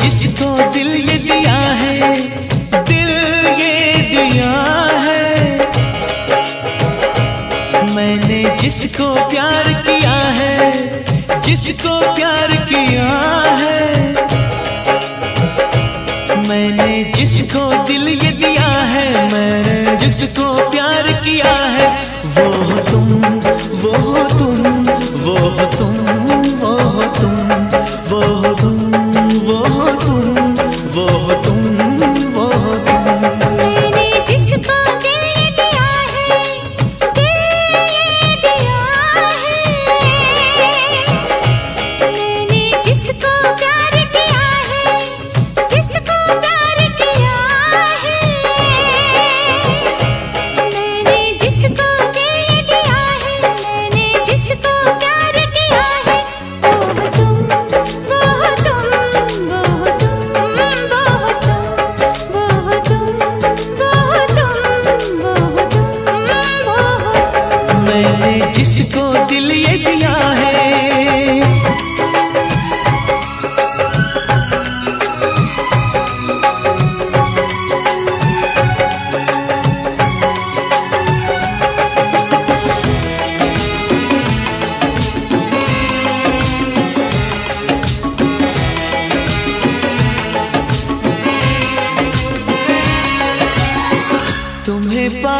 जिसको दिल ये दिया है, दिल ये दिया है। मैंने जिसको प्यार किया है, जिसको प्यार किया है। मैंने जिसको दिल ये दिया है, मैंने जिसको प्यार किया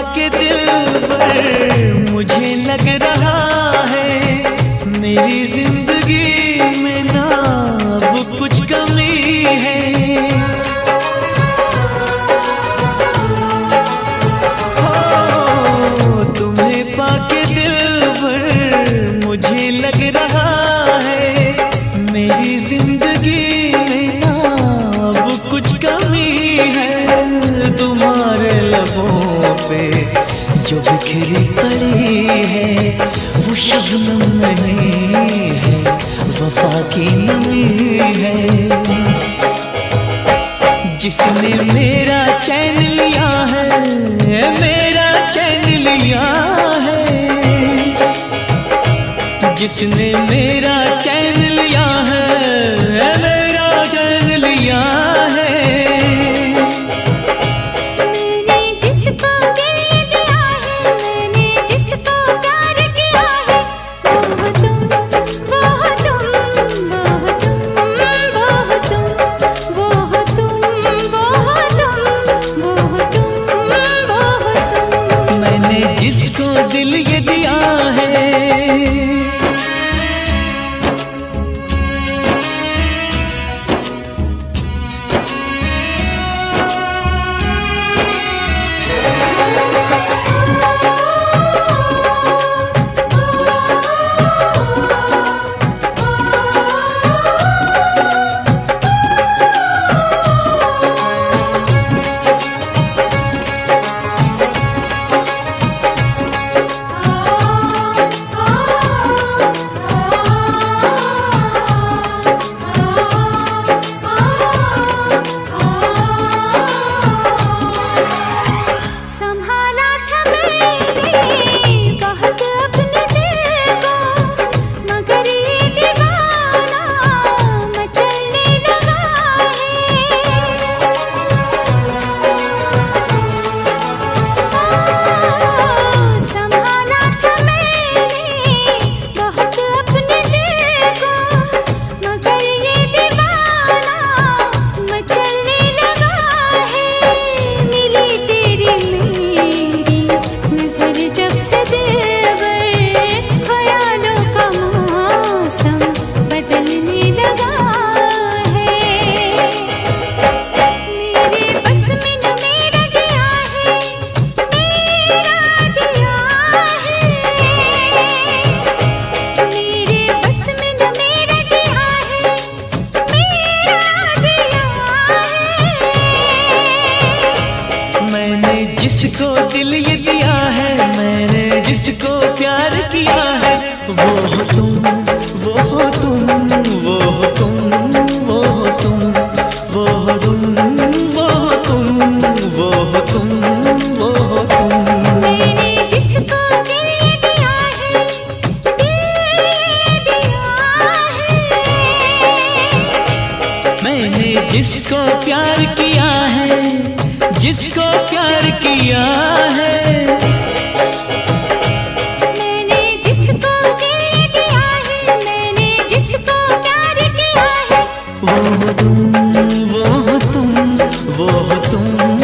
पाके दिल पर मुझे लग रहा है मेरी ज़िंदगी में ना अब कुछ कमी हो, जो बिखरी पड़ी है, वो शबनम नहीं है, वफा की नमी है। जिसने मेरा चैन लिया है, मेरा चैन लिया है। जिसने मेरा प्यार किया है। वो हो तुम वो हो तुम वो हो तुम वो हो तुम वो हो तुम वो हो तुम वो हो तुम वो हो तुम। मैंने जिसको है है। जिसको प्यार किया है जिसको प्यार किया वो तुम